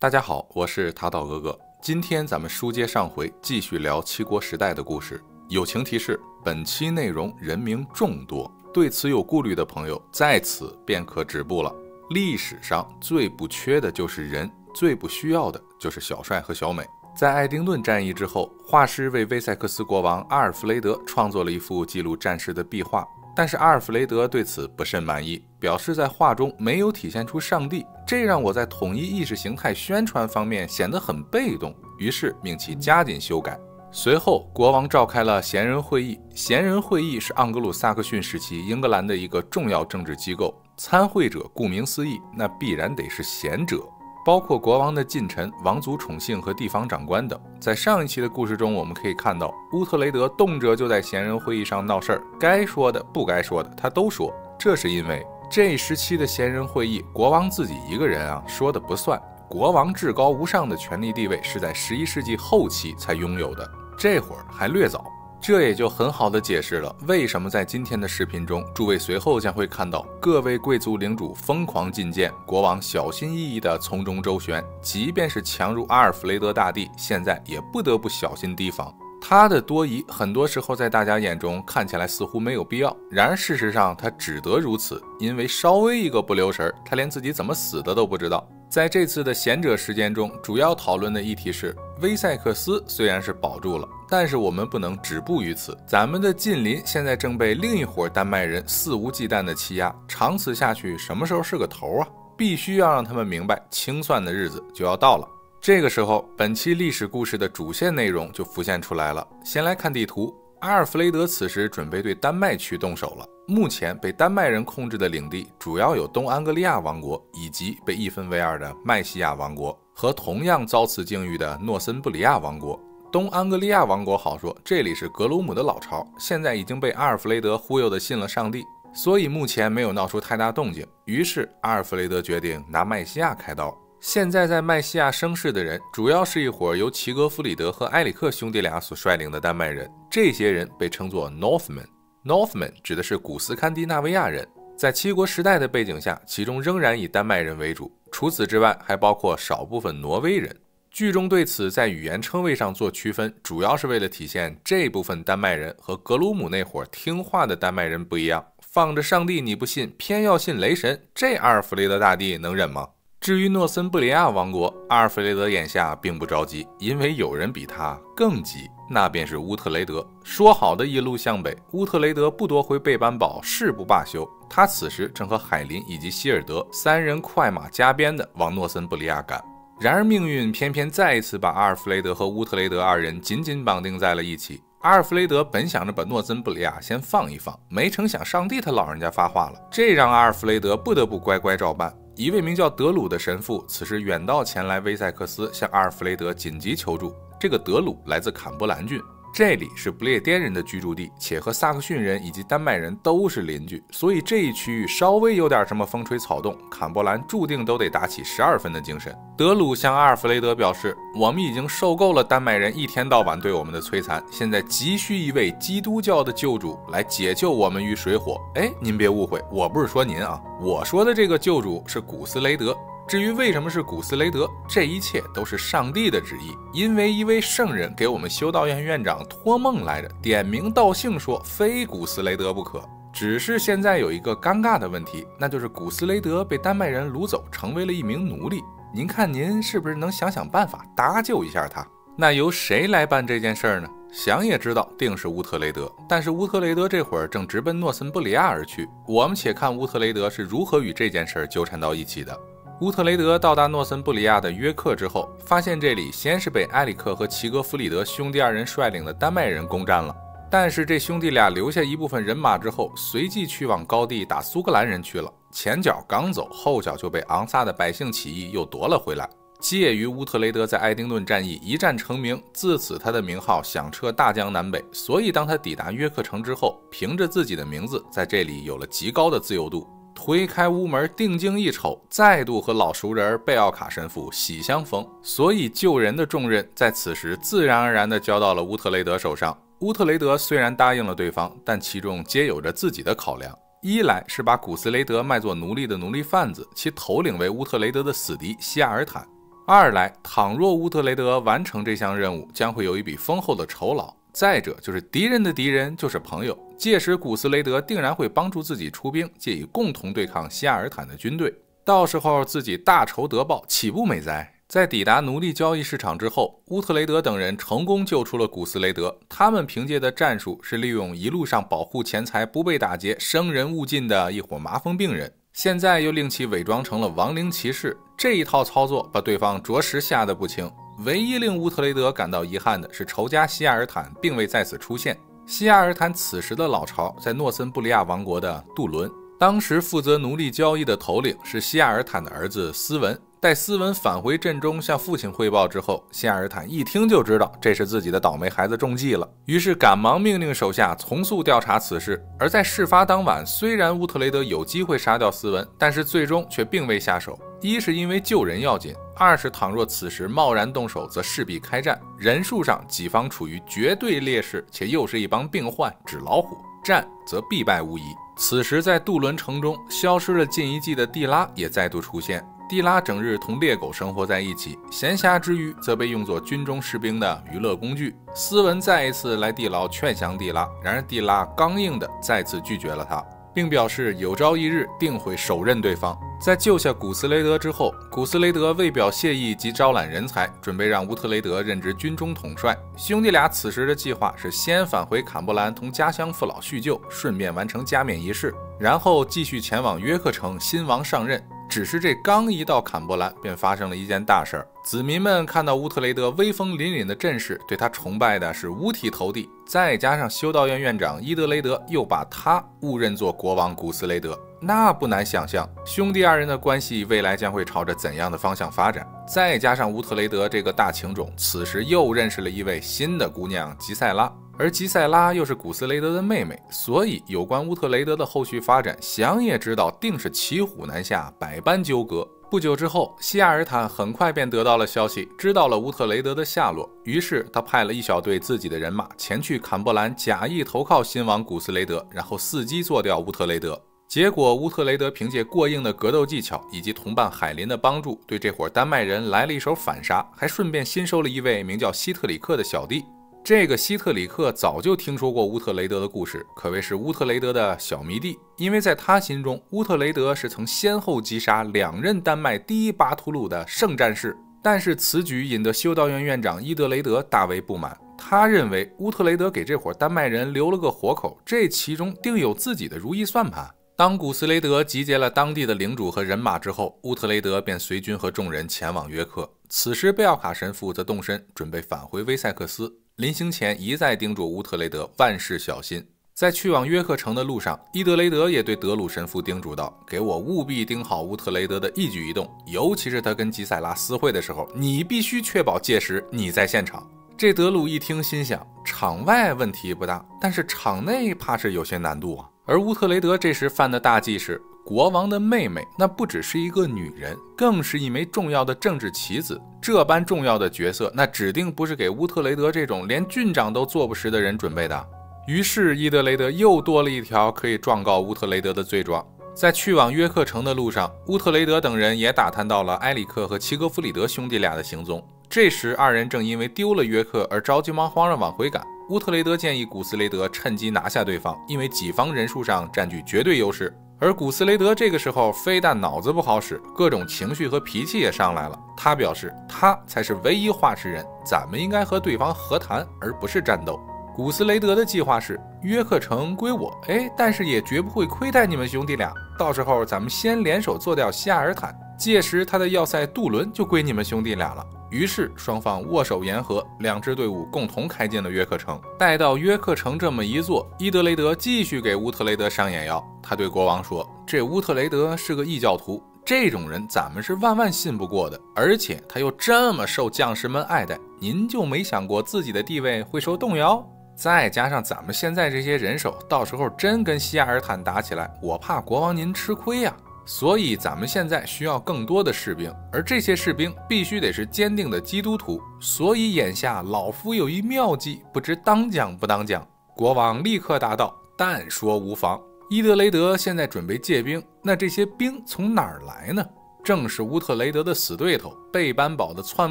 大家好，我是塔岛哥哥。今天咱们书接上回，继续聊七国时代的故事。友情提示：本期内容人名众多，对此有顾虑的朋友在此便可止步了。历史上最不缺的就是人，最不需要的就是小帅和小美。在爱丁顿战役之后，画师为威塞克斯国王阿尔弗雷德创作了一幅记录战事的壁画。但是阿尔弗雷德对此不甚满意，表示在画中没有体现出上帝，这让我在统一意识形态宣传方面显得很被动，于是命其加紧修改。随后，国王召开了贤人会议。贤人会议是盎格鲁撒克逊时期英格兰的一个重要政治机构，参会者顾名思义，那必然得是贤者。包括国王的近臣、王族宠幸和地方长官等。在上一期的故事中，我们可以看到乌特雷德动辄就在贤人会议上闹事儿，该说的、不该说的他都说。这是因为这时期的贤人会议，国王自己一个人啊说的不算。国王至高无上的权力地位是在十一世纪后期才拥有的，这会儿还略早。这也就很好的解释了为什么在今天的视频中，诸位随后将会看到各位贵族领主疯狂进谏，国王小心翼翼地从中周旋，即便是强如阿尔弗雷德大帝，现在也不得不小心提防。他的多疑，很多时候在大家眼中看起来似乎没有必要，然而事实上他只得如此，因为稍微一个不留神，他连自己怎么死的都不知道。在这次的贤者时间中，主要讨论的议题是：威塞克斯虽然是保住了，但是我们不能止步于此。咱们的近邻现在正被另一伙丹麦人肆无忌惮地欺压，长此下去，什么时候是个头啊？必须要让他们明白，清算的日子就要到了。这个时候，本期历史故事的主线内容就浮现出来了。先来看地图。阿尔弗雷德此时准备对丹麦区动手了。目前被丹麦人控制的领地主要有东安格利亚王国，以及被一分为二的麦西亚王国和同样遭此境遇的诺森布里亚王国。东安格利亚王国好说，这里是格鲁姆的老巢，现在已经被阿尔弗雷德忽悠的信了上帝，所以目前没有闹出太大动静。于是阿尔弗雷德决定拿麦西亚开刀。现在在麦西亚生事的人，主要是一伙由齐格弗里德和埃里克兄弟俩所率领的丹麦人。这些人被称作 Northmen。Northmen 指的是古斯堪的纳维亚人。在七国时代的背景下，其中仍然以丹麦人为主。除此之外，还包括少部分挪威人。剧中对此在语言称谓上做区分，主要是为了体现这部分丹麦人和格鲁姆那伙听话的丹麦人不一样。放着上帝你不信，偏要信雷神，这阿尔弗雷德大帝能忍吗？至于诺森布里亚王国，阿尔弗雷德眼下并不着急，因为有人比他更急，那便是乌特雷德。说好的一路向北，乌特雷德不夺回贝班堡誓不罢休。他此时正和海林以及希尔德三人快马加鞭地往诺森布里亚赶。然而命运偏偏再一次把阿尔弗雷德和乌特雷德二人紧紧绑定在了一起。阿尔弗雷德本想着把诺森布里亚先放一放，没成想上帝他老人家发话了，这让阿尔弗雷德不得不乖乖照办。一位名叫德鲁的神父，此时远道前来威塞克斯，向阿尔弗雷德紧急求助。这个德鲁来自坎伯兰郡。这里是不列颠人的居住地，且和萨克逊人以及丹麦人都是邻居，所以这一区域稍微有点什么风吹草动，坎伯兰注定都得打起十二分的精神。德鲁向阿尔弗雷德表示：“我们已经受够了丹麦人一天到晚对我们的摧残，现在急需一位基督教的救主来解救我们于水火。”哎，您别误会，我不是说您啊，我说的这个救主是古斯雷德。至于为什么是古斯雷德，这一切都是上帝的旨意。因为一位圣人给我们修道院院长托梦来着，点名道姓说非古斯雷德不可。只是现在有一个尴尬的问题，那就是古斯雷德被丹麦人掳走，成为了一名奴隶。您看，您是不是能想想办法搭救一下他？那由谁来办这件事儿呢？想也知道，定是乌特雷德。但是乌特雷德这会儿正直奔诺森布里亚而去，我们且看乌特雷德是如何与这件事儿纠缠到一起的。乌特雷德到达诺森布里亚的约克之后，发现这里先是被埃里克和齐格弗里德兄弟二人率领的丹麦人攻占了。但是这兄弟俩留下一部分人马之后，随即去往高地打苏格兰人去了。前脚刚走，后脚就被昂萨的百姓起义又夺了回来。介于乌特雷德在爱丁顿战役一战成名，自此他的名号响彻大江南北。所以当他抵达约克城之后，凭着自己的名字，在这里有了极高的自由度。推开屋门，定睛一瞅，再度和老熟人贝奥卡神父喜相逢，所以救人的重任在此时自然而然地交到了乌特雷德手上。乌特雷德虽然答应了对方，但其中皆有着自己的考量：一来是把古斯雷德卖作奴隶的奴隶贩子，其头领为乌特雷德的死敌西亚尔坦；二来，倘若乌特雷德完成这项任务，将会有一笔丰厚的酬劳。再者，就是敌人的敌人就是朋友，届时古斯雷德定然会帮助自己出兵，借以共同对抗西亚尔坦的军队。到时候自己大仇得报，岂不美哉？在抵达奴隶交易市场之后，乌特雷德等人成功救出了古斯雷德。他们凭借的战术是利用一路上保护钱财不被打劫、生人勿近的一伙麻风病人，现在又令其伪装成了亡灵骑士。这一套操作把对方着实吓得不轻。唯一令乌特雷德感到遗憾的是，仇家西亚尔坦并未在此出现。西亚尔坦此时的老巢在诺森布利亚王国的杜伦，当时负责奴隶交易的头领是西亚尔坦的儿子斯文。待斯文返回阵中向父亲汇报之后，希亚尔坦一听就知道这是自己的倒霉孩子中计了，于是赶忙命令手下从速调查此事。而在事发当晚，虽然乌特雷德有机会杀掉斯文，但是最终却并未下手。一是因为救人要紧，二是倘若此时贸然动手，则势必开战，人数上己方处于绝对劣势，且又是一帮病患纸老虎，战则必败无疑。此时在杜伦城中消失了近一季的蒂拉也再度出现。蒂拉整日同猎狗生活在一起，闲暇之余则被用作军中士兵的娱乐工具。斯文再一次来地牢劝降蒂拉，然而蒂拉刚硬的再次拒绝了他，并表示有朝一日定会手刃对方。在救下古斯雷德之后，古斯雷德为表谢意及招揽人才，准备让乌特雷德任职军中统帅。兄弟俩此时的计划是先返回坎布兰同家乡父老叙旧，顺便完成加冕仪式，然后继续前往约克城新王上任。只是这刚一到坎伯兰，便发生了一件大事儿。子民们看到乌特雷德威风凛凛的阵势，对他崇拜的是五体投地。再加上修道院院长伊德雷德又把他误认作国王古斯雷德，那不难想象兄弟二人的关系未来将会朝着怎样的方向发展。再加上乌特雷德这个大情种，此时又认识了一位新的姑娘吉塞拉。而吉塞拉又是古斯雷德的妹妹，所以有关乌特雷德的后续发展，想也知道定是骑虎难下，百般纠葛。不久之后，西亚尔坦很快便得到了消息，知道了乌特雷德的下落，于是他派了一小队自己的人马前去坎伯兰，假意投靠新王古斯雷德，然后伺机做掉乌特雷德。结果，乌特雷德凭借过硬的格斗技巧以及同伴海林的帮助，对这伙丹麦人来了一手反杀，还顺便新收了一位名叫希特里克的小弟。这个希特里克早就听说过乌特雷德的故事，可谓是乌特雷德的小迷弟。因为在他心中，乌特雷德是曾先后击杀两任丹麦第一巴图鲁的圣战士。但是此举引得修道院院长伊德雷德大为不满，他认为乌特雷德给这伙丹麦人留了个活口，这其中定有自己的如意算盘。当古斯雷德集结了当地的领主和人马之后，乌特雷德便随军和众人前往约克。此时贝奥卡神父则动身，准备返回威塞克斯。临行前一再叮嘱乌特雷德万事小心。在去往约克城的路上，伊德雷德也对德鲁神父叮嘱道：“给我务必盯好乌特雷德的一举一动，尤其是他跟吉塞拉私会的时候，你必须确保届时你在现场。”这德鲁一听，心想：场外问题不大，但是场内怕是有些难度啊。而乌特雷德这时犯的大忌是。国王的妹妹，那不只是一个女人，更是一枚重要的政治棋子。这般重要的角色，那指定不是给乌特雷德这种连郡长都做不实的人准备的。于是，伊德雷德又多了一条可以状告乌特雷德的罪状。在去往约克城的路上，乌特雷德等人也打探到了埃里克和齐格弗里德兄弟俩的行踪。这时，二人正因为丢了约克而着急忙慌地往回赶。乌特雷德建议古斯雷德趁机拿下对方，因为己方人数上占据绝对优势。而古斯雷德这个时候非但脑子不好使，各种情绪和脾气也上来了。他表示，他才是唯一话事人，咱们应该和对方和谈，而不是战斗。古斯雷德的计划是，约克城归我，哎，但是也绝不会亏待你们兄弟俩。到时候咱们先联手做掉希尔坦，届时他的要塞杜伦就归你们兄弟俩了。于是双方握手言和，两支队伍共同开进了约克城。待到约克城这么一做，伊德雷德继续给乌特雷德上眼药。他对国王说：“这乌特雷德是个异教徒，这种人咱们是万万信不过的。而且他又这么受将士们爱戴，您就没想过自己的地位会受动摇？再加上咱们现在这些人手，到时候真跟西亚尔坦打起来，我怕国王您吃亏呀。”所以咱们现在需要更多的士兵，而这些士兵必须得是坚定的基督徒。所以眼下老夫有一妙计，不知当讲不当讲？国王立刻答道：“但说无妨。”伊德雷德现在准备借兵，那这些兵从哪儿来呢？正是乌特雷德的死对头贝班堡的篡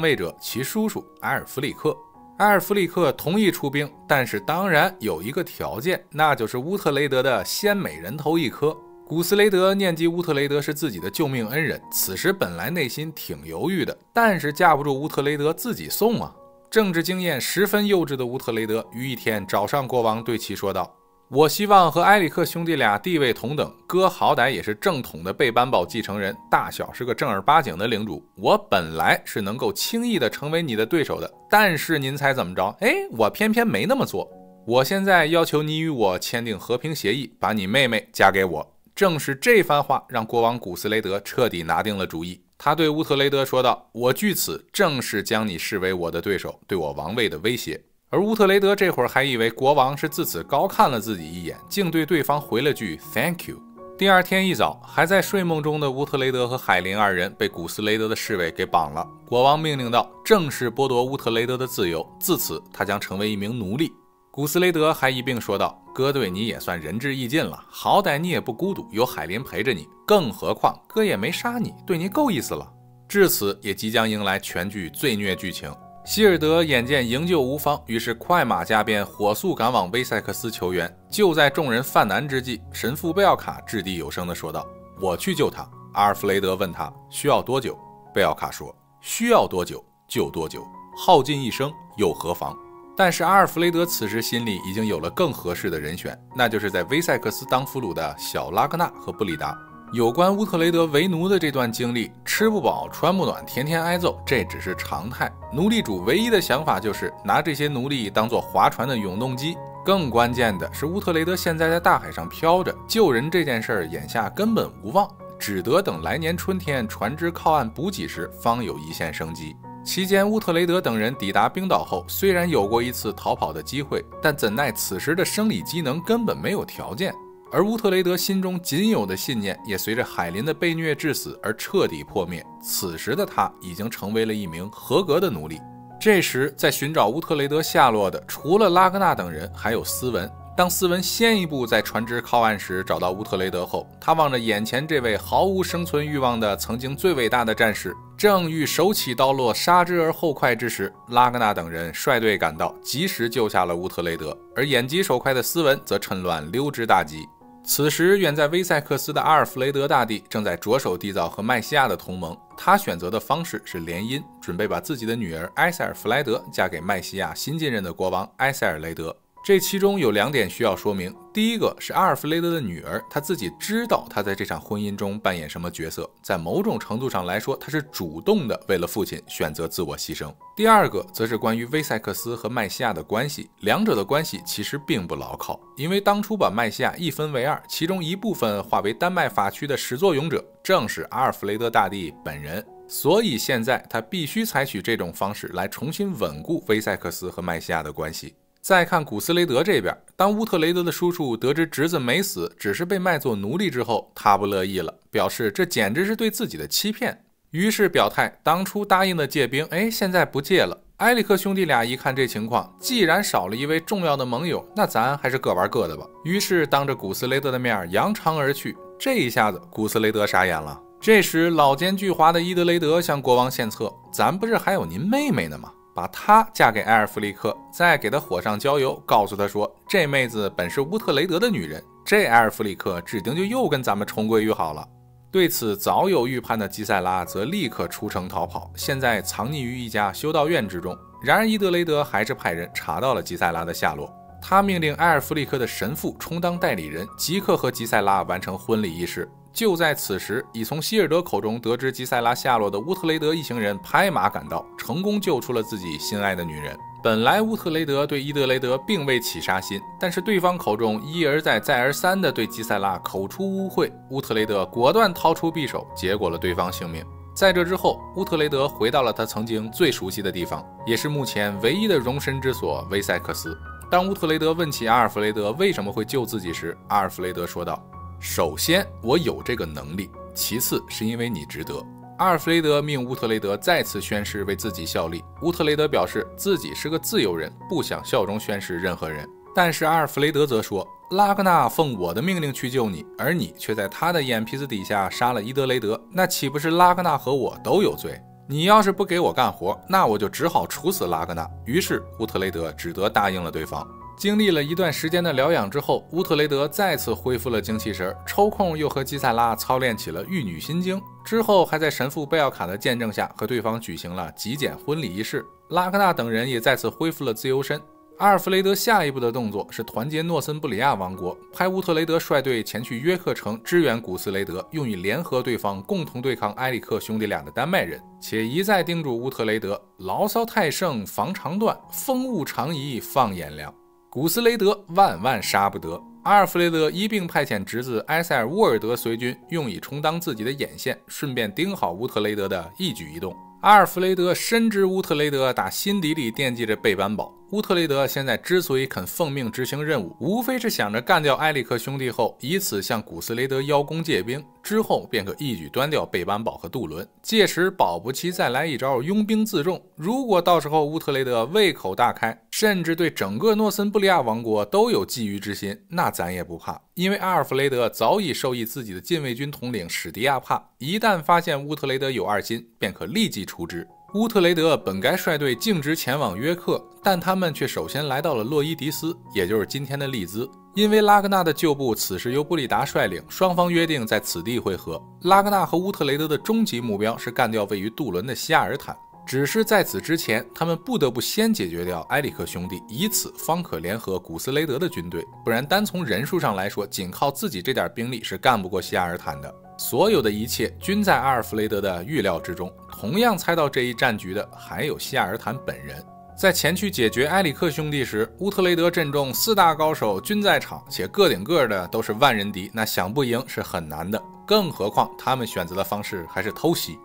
位者，其叔叔埃尔弗里克。埃尔弗里克同意出兵，但是当然有一个条件，那就是乌特雷德的鲜美人头一颗。古斯雷德念及乌特雷德是自己的救命恩人，此时本来内心挺犹豫的，但是架不住乌特雷德自己送啊。政治经验十分幼稚的乌特雷德于一天找上国王，对其说道。我希望和埃里克兄弟俩地位同等，哥好歹也是正统的贝班堡继承人，大小是个正儿八经的领主。我本来是能够轻易的成为你的对手的，但是您猜怎么着？哎，我偏偏没那么做。我现在要求你与我签订和平协议，把你妹妹嫁给我。正是这番话让国王古斯雷德彻底拿定了主意。他对乌特雷德说道：“我据此正式将你视为我的对手，对我王位的威胁。”而乌特雷德这会儿还以为国王是自此高看了自己一眼，竟对对方回了句 “Thank you”。第二天一早，还在睡梦中的乌特雷德和海林二人被古斯雷德的侍卫给绑了。国王命令道：“正式剥夺乌特雷德的自由，自此他将成为一名奴隶。”古斯雷德还一并说道：“哥对你也算仁至义尽了，好歹你也不孤独，有海林陪着你。更何况哥也没杀你，对你够意思了。”至此，也即将迎来全剧最虐剧情。希尔德眼见营救无方，于是快马加鞭，火速赶往威塞克斯求援。就在众人犯难之际，神父贝奥卡掷地有声地说道：“我去救他。”阿尔弗雷德问他需要多久，贝奥卡说：“需要多久就多久，耗尽一生又何妨？”但是阿尔弗雷德此时心里已经有了更合适的人选，那就是在威塞克斯当俘虏的小拉格纳和布里达。有关乌特雷德为奴的这段经历，吃不饱穿不暖，天天挨揍，这只是常态。奴隶主唯一的想法就是拿这些奴隶当做划船的永动机。更关键的是，乌特雷德现在在大海上漂着，救人这件事儿眼下根本无望，只得等来年春天船只靠岸补给时，方有一线生机。期间，乌特雷德等人抵达冰岛后，虽然有过一次逃跑的机会，但怎奈此时的生理机能根本没有条件。而乌特雷德心中仅有的信念也随着海林的被虐致死而彻底破灭。此时的他已经成为了一名合格的奴隶。这时，在寻找乌特雷德下落的，除了拉格纳等人，还有斯文。当斯文先一步在船只靠岸时找到乌特雷德后，他望着眼前这位毫无生存欲望的曾经最伟大的战士，正欲手起刀落杀之而后快之时，拉格纳等人率队赶到，及时救下了乌特雷德。而眼疾手快的斯文则趁乱溜之大吉。此时，远在威塞克斯的阿尔弗雷德大帝正在着手缔造和麦西亚的同盟。他选择的方式是联姻，准备把自己的女儿埃塞尔弗莱德嫁给麦西亚新晋任的国王埃塞尔雷德。这其中有两点需要说明：第一个是阿尔弗雷德的女儿，她自己知道她在这场婚姻中扮演什么角色，在某种程度上来说，她是主动的为了父亲选择自我牺牲；第二个则是关于威塞克斯和麦西亚的关系，两者的关系其实并不牢靠，因为当初把麦西亚一分为二，其中一部分划为丹麦法区的始作俑者正是阿尔弗雷德大帝本人，所以现在他必须采取这种方式来重新稳固威塞克斯和麦西亚的关系。再看古斯雷德这边，当乌特雷德的叔叔得知侄子没死，只是被卖作奴隶之后，他不乐意了，表示这简直是对自己的欺骗，于是表态，当初答应的借兵，哎，现在不借了。埃里克兄弟俩一看这情况，既然少了一位重要的盟友，那咱还是各玩各的吧。于是当着古斯雷德的面扬长而去。这一下子，古斯雷德傻眼了。这时，老奸巨猾的伊德雷德向国王献策：“咱不是还有您妹妹呢吗？”把她嫁给埃尔弗里克，再给他火上浇油，告诉他说：“这妹子本是乌特雷德的女人，这埃尔弗里克指定就又跟咱们重归于好了。”对此，早有预判的吉塞拉则立刻出城逃跑，现在藏匿于一家修道院之中。然而，伊德雷德还是派人查到了吉塞拉的下落。他命令埃尔弗里克的神父充当代理人，即刻和吉塞拉完成婚礼仪式。就在此时，已从希尔德口中得知吉塞拉下落的乌特雷德一行人拍马赶到，成功救出了自己心爱的女人。本来乌特雷德对伊德雷德并未起杀心，但是对方口中一而再、再而三地对吉塞拉口出污秽，乌特雷德果断掏出匕首，结果了对方性命。在这之后，乌特雷德回到了他曾经最熟悉的地方，也是目前唯一的容身之所——威塞克斯。当乌特雷德问起阿尔弗雷德为什么会救自己时，阿尔弗雷德说道。首先，我有这个能力；其次，是因为你值得。阿尔弗雷德命乌特雷德再次宣誓为自己效力。乌特雷德表示自己是个自由人，不想效忠宣誓任何人。但是阿尔弗雷德则说，拉格纳奉我的命令去救你，而你却在他的眼皮子底下杀了伊德雷德，那岂不是拉格纳和我都有罪？你要是不给我干活，那我就只好处死拉格纳。于是乌特雷德只得答应了对方。经历了一段时间的疗养之后，乌特雷德再次恢复了精气神，抽空又和基塞拉操练起了玉女心经。之后还在神父贝奥卡的见证下和对方举行了极简婚礼仪式。拉格纳等人也再次恢复了自由身。阿尔弗雷德下一步的动作是团结诺森布里亚王国，派乌特雷德率队前去约克城支援古斯雷德，用以联合对方共同对抗埃里克兄弟俩的丹麦人，且一再叮嘱乌特雷德：牢骚太盛防肠断，风物长宜放眼量。古斯雷德万万杀不得。阿尔弗雷德一并派遣侄子埃塞尔沃尔德随军，用以充当自己的眼线，顺便盯好乌特雷德的一举一动。阿尔弗雷德深知乌特雷德打心底里惦记着贝班堡。乌特雷德现在之所以肯奉命执行任务，无非是想着干掉埃里克兄弟后，以此向古斯雷德邀功借兵，之后便可一举端掉贝班堡和杜伦。届时保不齐再来一招拥兵自重。如果到时候乌特雷德胃口大开，甚至对整个诺森布利亚王国都有觊觎之心，那咱也不怕，因为阿尔弗雷德早已授意自己的禁卫军统领史迪亚帕，一旦发现乌特雷德有二心，便可立即处置。乌特雷德本该率队径直前往约克，但他们却首先来到了洛伊迪斯，也就是今天的利兹。因为拉格纳的旧部此时由布里达率领，双方约定在此地会合。拉格纳和乌特雷德的终极目标是干掉位于杜伦的希亚尔坦，只是在此之前，他们不得不先解决掉埃里克兄弟，以此方可联合古斯雷德的军队。不然，单从人数上来说，仅靠自己这点兵力是干不过希亚尔坦的。所有的一切均在阿尔弗雷德的预料之中。同样猜到这一战局的还有希亚尔坦本人。在前去解决埃里克兄弟时，乌特雷德阵中四大高手均在场，且个顶个的都是万人敌，那想不赢是很难的。更何况他们选择的方式还是偷袭。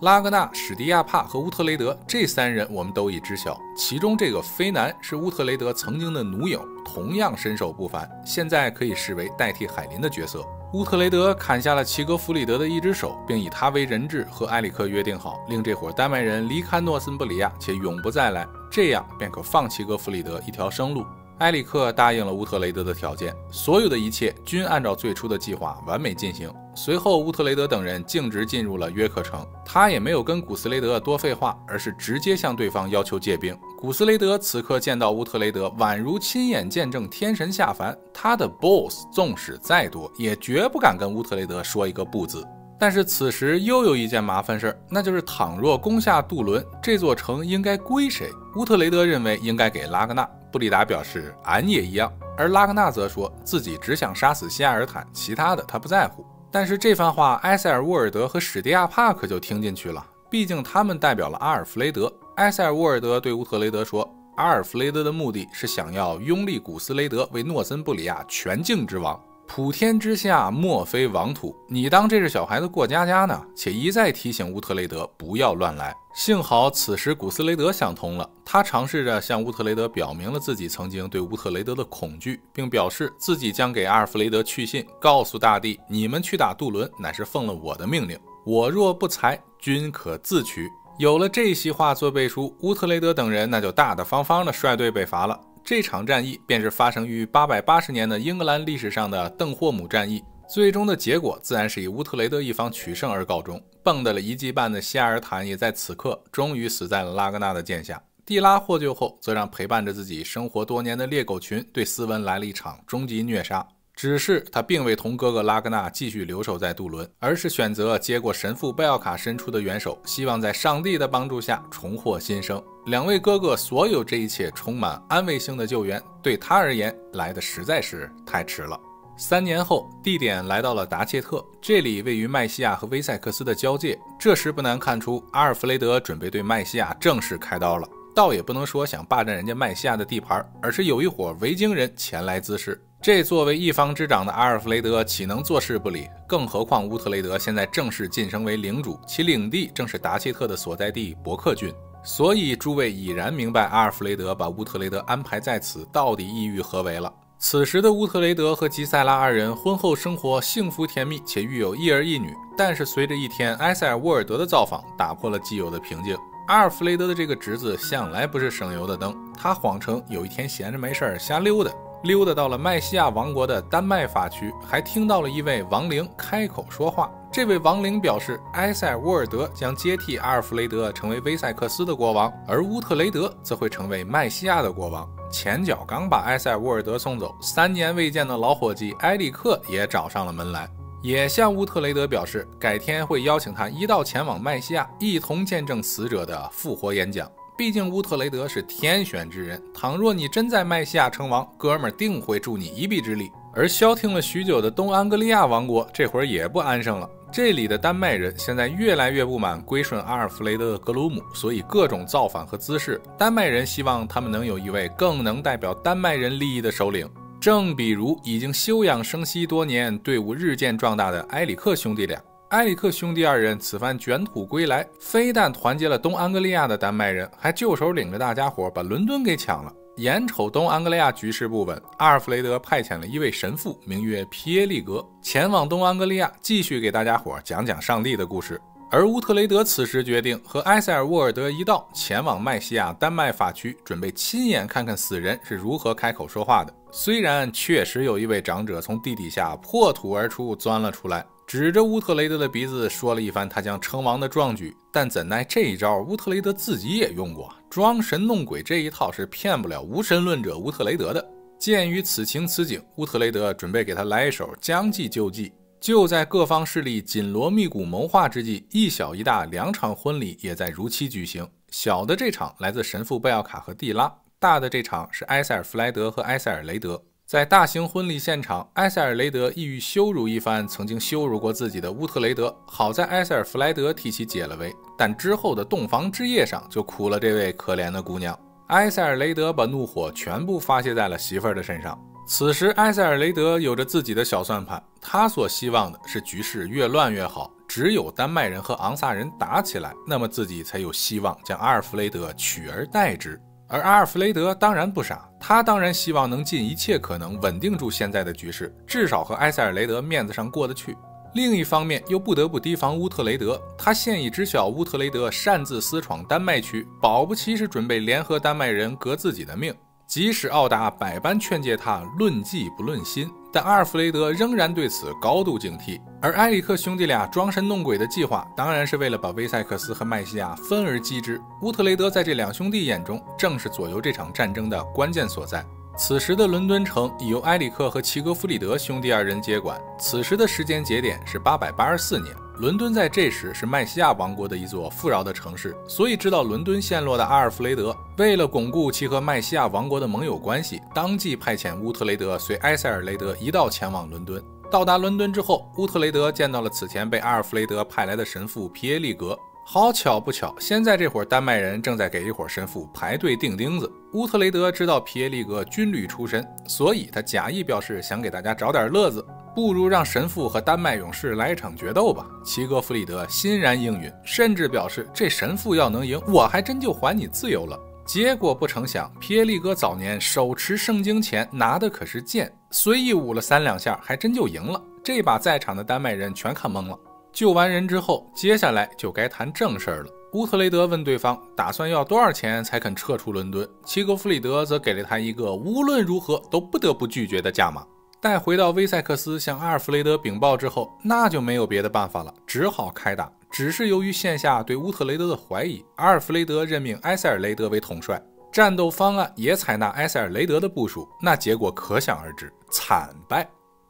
拉格纳、史迪亚帕和乌特雷德这三人我们都已知晓，其中这个飞男是乌特雷德曾经的奴友，同样身手不凡，现在可以视为代替海林的角色。乌特雷德砍下了齐格弗里德的一只手，并以他为人质，和埃里克约定好，令这伙丹麦人离开诺森布里亚，且永不再来，这样便可放齐格弗里德一条生路。埃里克答应了乌特雷德的条件，所有的一切均按照最初的计划完美进行。随后，乌特雷德等人径直进入了约克城，他也没有跟古斯雷德多废话，而是直接向对方要求借兵。古斯雷德此刻见到乌特雷德，宛如亲眼见证天神下凡。他的 boss 纵使再多，也绝不敢跟乌特雷德说一个不字。但是此时又有一件麻烦事儿，那就是倘若攻下杜伦，这座城应该归谁？乌特雷德认为应该给拉格纳，布里达表示俺也一样，而拉格纳则说自己只想杀死希亚尔坦，其他的他不在乎。但是这番话，埃塞尔沃尔德和史蒂亚帕可就听进去了，毕竟他们代表了阿尔弗雷德。埃塞尔沃尔德对乌特雷德说：“阿尔弗雷德的目的是想要拥立古斯雷德为诺森布里亚全境之王，普天之下莫非王土。你当这是小孩子过家家呢？”且一再提醒乌特雷德不要乱来。幸好此时古斯雷德想通了，他尝试着向乌特雷德表明了自己曾经对乌特雷德的恐惧，并表示自己将给阿尔弗雷德去信，告诉大帝：“你们去打杜伦，乃是奉了我的命令。我若不才，均可自取。”有了这席话做背书，乌特雷德等人那就大大方方的率队北伐了。这场战役便是发生于八百八十年的英格兰历史上的邓霍姆战役。最终的结果自然是以乌特雷德一方取胜而告终。蹦跶了一季半的希尔坦也在此刻终于死在了拉格纳的剑下。蒂拉获救后，则让陪伴着自己生活多年的猎狗群对斯文来了一场终极虐杀。只是他并未同哥哥拉格纳继续留守在杜伦，而是选择接过神父贝奥卡伸出的援手，希望在上帝的帮助下重获新生。两位哥哥所有这一切充满安慰性的救援，对他而言来的实在是太迟了。三年后，地点来到了达切特，这里位于麦西亚和威塞克斯的交界。这时不难看出，阿尔弗雷德准备对麦西亚正式开刀了。倒也不能说想霸占人家麦西亚的地盘，而是有一伙维京人前来滋事。这作为一方之长的阿尔弗雷德岂能坐视不理？更何况乌特雷德现在正式晋升为领主，其领地正是达切特的所在地伯克郡。所以诸位已然明白阿尔弗雷德把乌特雷德安排在此到底意欲何为了。此时的乌特雷德和吉塞拉二人婚后生活幸福甜蜜，且育有一儿一女。但是随着一天埃塞尔沃尔德的造访，打破了既有的平静。阿尔弗雷德的这个侄子向来不是省油的灯，他谎称有一天闲着没事儿瞎溜达。溜达到了麦西亚王国的丹麦法区，还听到了一位亡灵开口说话。这位亡灵表示，埃塞尔沃尔德将接替阿尔弗雷德成为威塞克斯的国王，而乌特雷德则会成为麦西亚的国王。前脚刚把埃塞尔沃尔德送走，三年未见的老伙计埃里克也找上了门来，也向乌特雷德表示，改天会邀请他一道前往麦西亚，一同见证死者的复活演讲。毕竟乌特雷德是天选之人，倘若你真在麦西亚称王，哥们儿定会助你一臂之力。而消停了许久的东安格利亚王国，这会儿也不安生了。这里的丹麦人现在越来越不满归顺阿尔弗雷德格鲁姆，所以各种造反和滋事。丹麦人希望他们能有一位更能代表丹麦人利益的首领，正比如已经休养生息多年、队伍日渐壮大的埃里克兄弟俩。埃里克兄弟二人此番卷土归来，非但团结了东安格利亚的丹麦人，还就手领着大家伙把伦敦给抢了。眼瞅东安格利亚局势不稳，阿尔弗雷德派遣了一位神父，名曰皮耶利格，前往东安格利亚，继续给大家伙讲讲上帝的故事。而乌特雷德此时决定和埃塞尔沃尔德一道前往麦西亚丹麦法区，准备亲眼看看死人是如何开口说话的。虽然确实有一位长者从地底下破土而出，钻了出来。指着乌特雷德的鼻子说了一番他将称王的壮举，但怎奈这一招乌特雷德自己也用过，装神弄鬼这一套是骗不了无神论者乌特雷德的。鉴于此情此景，乌特雷德准备给他来一手将计就计。就在各方势力紧锣密鼓谋划之际，一小一大两场婚礼也在如期举行。小的这场来自神父贝奥卡和蒂拉，大的这场是埃塞尔弗莱德和埃塞尔雷德。在大型婚礼现场，埃塞尔雷德意欲羞辱一番曾经羞辱过自己的乌特雷德。好在埃塞尔弗莱德替其解了围，但之后的洞房之夜上就苦了这位可怜的姑娘。埃塞尔雷德把怒火全部发泄在了媳妇儿的身上。此时，埃塞尔雷德有着自己的小算盘，他所希望的是局势越乱越好，只有丹麦人和昂萨人打起来，那么自己才有希望将阿尔弗雷德取而代之。而阿尔弗雷德当然不傻，他当然希望能尽一切可能稳定住现在的局势，至少和埃塞尔雷德面子上过得去。另一方面，又不得不提防乌特雷德。他现已知晓乌特雷德擅自私闯丹麦区，保不齐是准备联合丹麦人革自己的命。即使奥达百般劝诫他论迹不论心，但阿尔弗雷德仍然对此高度警惕。而埃里克兄弟俩装神弄鬼的计划，当然是为了把威塞克斯和麦西亚分而击之。乌特雷德在这两兄弟眼中，正是左右这场战争的关键所在。此时的伦敦城已由埃里克和齐格弗里德兄弟二人接管。此时的时间节点是八百八十四年。伦敦在这时是麦西亚王国的一座富饶的城市，所以知道伦敦陷落的阿尔弗雷德，为了巩固其和麦西亚王国的盟友关系，当即派遣乌特雷德随埃塞尔雷德一道前往伦敦。到达伦敦之后，乌特雷德见到了此前被阿尔弗雷德派来的神父皮耶利格。好巧不巧，现在这伙丹麦人正在给一伙神父排队钉钉子。乌特雷德知道皮耶利格军旅出身，所以他假意表示想给大家找点乐子。不如让神父和丹麦勇士来一场决斗吧。齐格弗里德欣然应允，甚至表示这神父要能赢，我还真就还你自由了。结果不成想，皮耶利哥早年手持圣经前拿的可是剑，随意舞了三两下，还真就赢了。这把在场的丹麦人全看懵了。救完人之后，接下来就该谈正事儿了。乌特雷德问对方打算要多少钱才肯撤出伦敦，齐格弗里德则给了他一个无论如何都不得不拒绝的价码。待回到威塞克斯向阿尔弗雷德禀报之后，那就没有别的办法了，只好开打。只是由于线下对乌特雷德的怀疑，阿尔弗雷德任命埃塞尔雷德为统帅，战斗方案也采纳埃塞尔雷德的部署，那结果可想而知，惨败。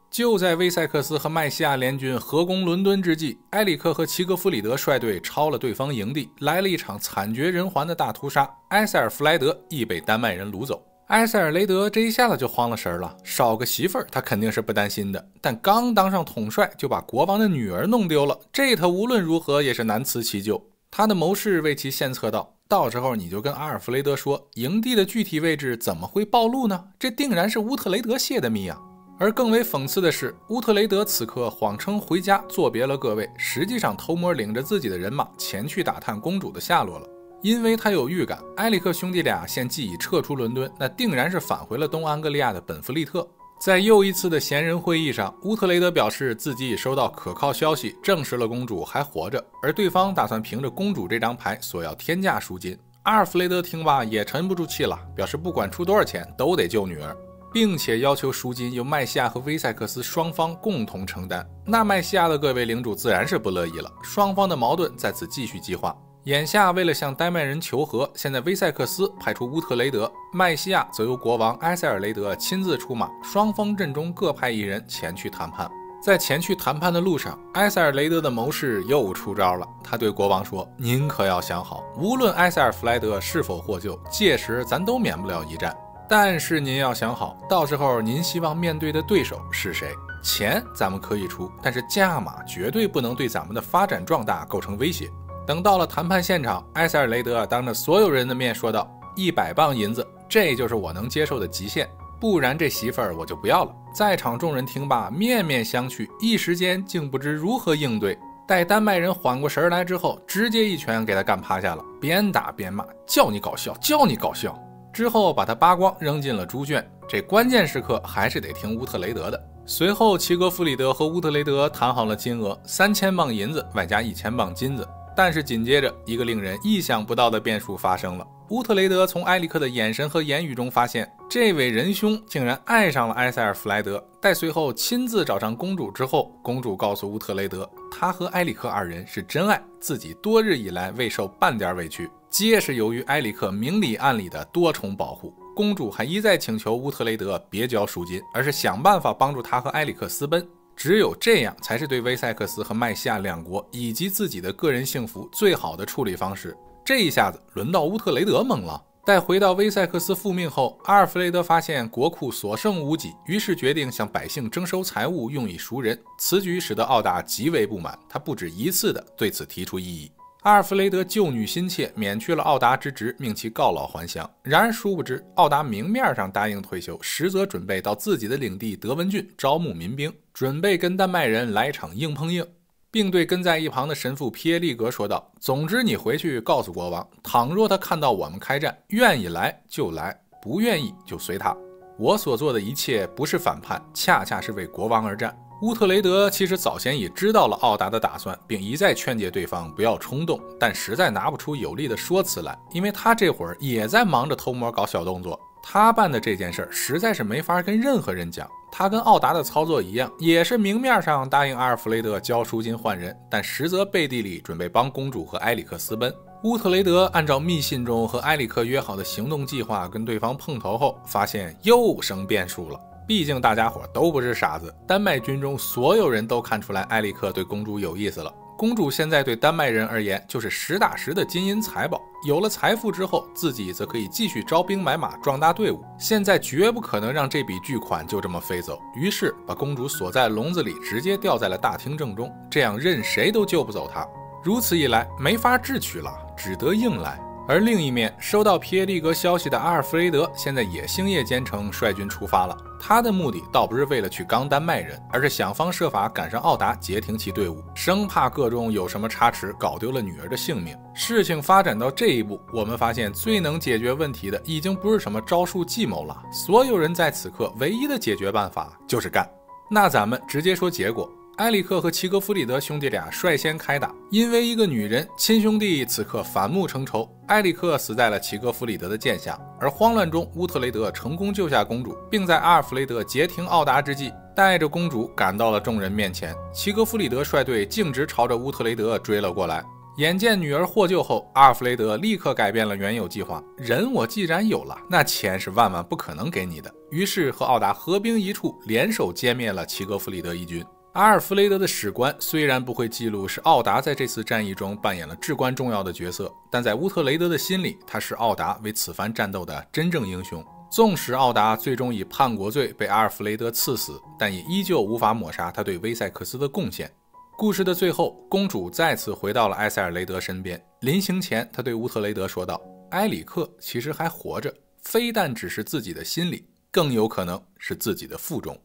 就在威塞克斯和麦西亚联军合攻伦敦之际，埃里克和齐格弗里德率队抄了对方营地，来了一场惨绝人寰的大屠杀，埃塞尔弗莱德亦被丹麦人掳走。埃塞尔雷德这一下子就慌了神了，少个媳妇儿他肯定是不担心的，但刚当上统帅就把国王的女儿弄丢了，这他无论如何也是难辞其咎。他的谋士为其献策道：“到时候你就跟阿尔弗雷德说，营地的具体位置怎么会暴露呢？这定然是乌特雷德泄的密啊！”而更为讽刺的是，乌特雷德此刻谎称回家作别了各位，实际上偷摸领着自己的人马前去打探公主的下落了。因为他有预感，埃里克兄弟俩现既已撤出伦敦，那定然是返回了东安格利亚的本弗利特。在又一次的闲人会议上，乌特雷德表示自己已收到可靠消息，证实了公主还活着，而对方打算凭着公主这张牌索要天价赎金。阿尔弗雷德听罢也沉不住气了，表示不管出多少钱都得救女儿。并且要求赎金由麦西亚和威塞克斯双方共同承担。那麦西亚的各位领主自然是不乐意了，双方的矛盾在此继续激化。眼下为了向丹麦人求和，现在威塞克斯派出乌特雷德，麦西亚则由国王埃塞尔雷德亲自出马，双方阵中各派一人前去谈判。在前去谈判的路上，埃塞尔雷德的谋士又出招了。他对国王说：“您可要想好，无论埃塞尔弗莱德是否获救，届时咱都免不了一战。”但是您要想好，到时候您希望面对的对手是谁？钱咱们可以出，但是价码绝对不能对咱们的发展壮大构成威胁。等到了谈判现场，埃塞尔雷德当着所有人的面说道：“一百磅银子，这就是我能接受的极限，不然这媳妇儿我就不要了。”在场众人听罢，面面相觑，一时间竟不知如何应对。待丹麦人缓过神来之后，直接一拳给他干趴下了，边打边骂：“叫你搞笑，叫你搞笑！”之后把他扒光，扔进了猪圈。这关键时刻还是得听乌特雷德的。随后，齐格弗里德和乌特雷德谈好了金额：三千磅银子，外加一千磅金子。但是紧接着，一个令人意想不到的变数发生了。乌特雷德从埃里克的眼神和言语中发现，这位仁兄竟然爱上了埃塞尔弗莱德。待随后亲自找上公主之后，公主告诉乌特雷德，他和埃里克二人是真爱，自己多日以来未受半点委屈。皆是由于埃里克明里暗里的多重保护，公主还一再请求乌特雷德别交赎金，而是想办法帮助他和埃里克私奔。只有这样，才是对威塞克斯和麦西亚两国以及自己的个人幸福最好的处理方式。这一下子，轮到乌特雷德懵了。待回到威塞克斯复命后，阿尔弗雷德发现国库所剩无几，于是决定向百姓征收财物，用以赎人。此举使得奥达极为不满，他不止一次的对此提出异议。阿尔弗雷德救女心切，免去了奥达之职，命其告老还乡。然而殊不知，奥达明面上答应退休，实则准备到自己的领地德文郡招募民兵，准备跟丹麦人来场硬碰硬，并对跟在一旁的神父皮耶利格说道：“总之，你回去告诉国王，倘若他看到我们开战，愿意来就来，不愿意就随他。我所做的一切不是反叛，恰恰是为国王而战。”乌特雷德其实早先已知道了奥达的打算，并一再劝诫对方不要冲动，但实在拿不出有力的说辞来，因为他这会儿也在忙着偷摸搞小动作。他办的这件事儿实在是没法跟任何人讲。他跟奥达的操作一样，也是明面上答应阿尔弗雷德交赎金换人，但实则背地里准备帮公主和埃里克私奔。乌特雷德按照密信中和埃里克约好的行动计划跟对方碰头后，发现又生变数了。毕竟大家伙都不是傻子，丹麦军中所有人都看出来埃里克对公主有意思了。公主现在对丹麦人而言就是实打实的金银财宝，有了财富之后，自己则可以继续招兵买马，壮大队伍。现在绝不可能让这笔巨款就这么飞走，于是把公主锁在笼子里，直接吊在了大厅正中，这样任谁都救不走她。如此一来，没法智取了，只得硬来。而另一面，收到皮耶利格消息的阿尔弗雷德现在也星夜兼程，率军出发了。他的目的倒不是为了去刚丹麦人，而是想方设法赶上奥达，截停其队伍，生怕个中有什么差池，搞丢了女儿的性命。事情发展到这一步，我们发现最能解决问题的，已经不是什么招数计谋了。所有人在此刻唯一的解决办法就是干。那咱们直接说结果。埃里克和齐格弗里德兄弟俩率先开打，因为一个女人，亲兄弟此刻反目成仇。埃里克死在了齐格弗里德的剑下，而慌乱中，乌特雷德成功救下公主，并在阿尔弗雷德截停奥达之际，带着公主赶到了众人面前。齐格弗里德率队径直朝着乌特雷德追了过来。眼见女儿获救后，阿尔弗雷德立刻改变了原有计划。人我既然有了，那钱是万万不可能给你的。于是和奥达合兵一处，联手歼灭了齐格弗里德一军。阿尔弗雷德的史官虽然不会记录是奥达在这次战役中扮演了至关重要的角色，但在乌特雷德的心里，他视奥达为此番战斗的真正英雄。纵使奥达最终以叛国罪被阿尔弗雷德赐死，但也依旧无法抹杀他对威塞克斯的贡献。故事的最后，公主再次回到了埃塞尔雷德身边。临行前，她对乌特雷德说道：“埃里克其实还活着，非但只是自己的心里，更有可能是自己的腹中。”